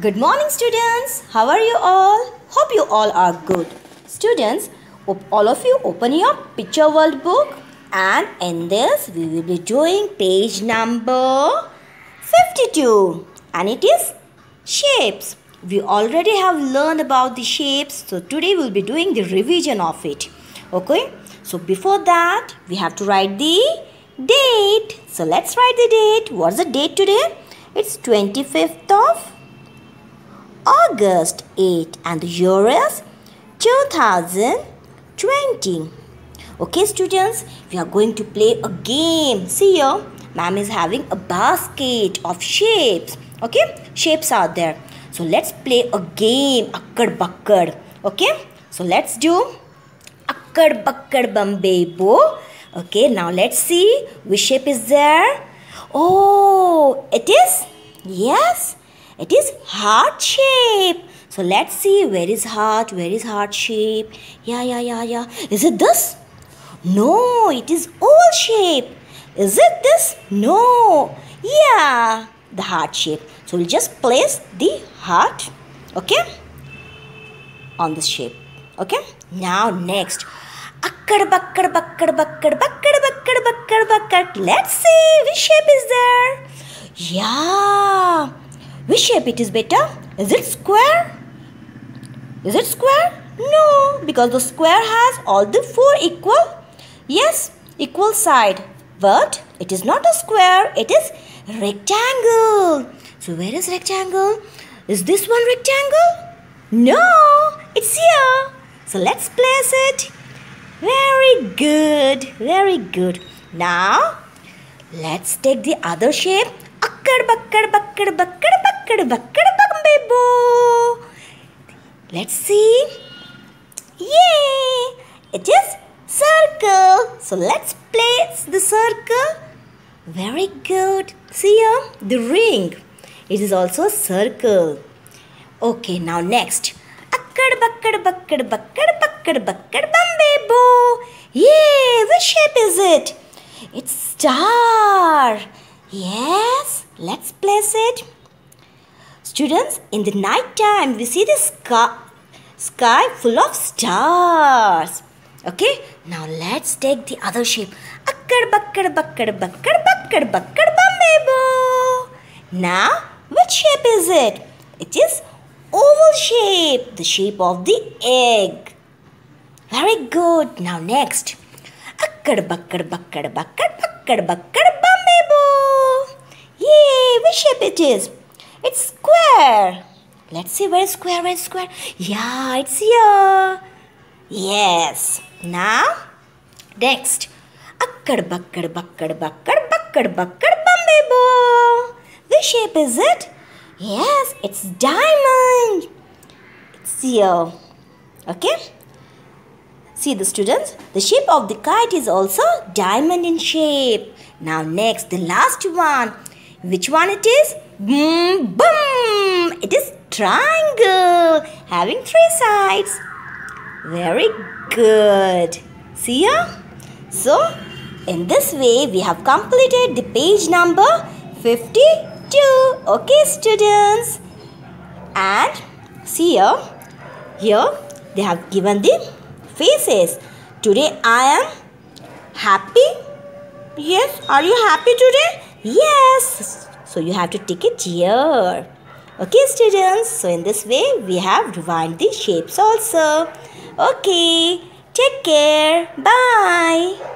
Good morning, students. How are you all? Hope you all are good. Students, all of you open your picture world book, and in this, we will be doing page number 52, and it is shapes. We already have learned about the shapes, so today we'll be doing the revision of it. Okay, so before that, we have to write the date. So let's write the date. What's the date today? It's 25th of August 8 and the year is 2020. Okay, students, we are going to play a game. See here, ma'am is having a basket of shapes. Okay, shapes are there. So let's play a game, akkad bakkad. Okay, so let's do akkad bakkad bambebo. Okay, now let's see which shape is there. Oh, it is? Yes, it is heart shape. So let's see where is heart, where is heart shape. Yeah, yeah, yeah, yeah. Is it this? No, it is oval shape. Is it this? No. Yeah, the heart shape. So we'll just place the heart, okay, on this shape. Okay. Now next. Let's see which shape is there. Yeah. Which shape it is better? Is it square? Is it square? No, because the square has all the four equal. Yes, equal side. But it is not a square, it is rectangle. So where is rectangle? Is this one rectangle? No, it's here. So let's place it. Very good, very good. Now, let's take the other shape. Akkad bakkad bakkad bakkad bakkad bakkad bambebo. Let's see. Yay! It is circle. So let's place the circle. Very good. See here, the ring. It is also a circle. Okay, now next. Akkad bakkad bakkad bakkad bakkad bakkad bambebo. Yay! Which shape is it? It's star. Yes, let's place it. Students, in the night time, we see the sky, sky full of stars. Okay, now let's take the other shape. Akkad bakkad bakkad bakkad bakkad bakkad bambebo. Now, which shape is it? It is oval shape, the shape of the egg. Very good. Now next. Akkad bakkad bakkad bakkad bakkad bakkad bambebo. It is? It's square. Let's see where is square, where is square. Yeah, it's here. Yes. Now, next. Akkad bakkad bakkad bakkad bakkad bakkad bambebo. Which shape is it? Yes, it's diamond. It's here. Okay. See the students, the shape of the kite is also diamond in shape. Now next, the last one. Which one it is? Mm, boom, boom. It is triangle having three sides. Very good. See ya? So, in this way, we have completed the page number 52. Okay, students? And see here, here they have given the faces. Today I am happy. Yes, are you happy today? Yes. So you have to take it here. Okay, students. So in this way, we have refined the shapes also. Okay. Take care. Bye.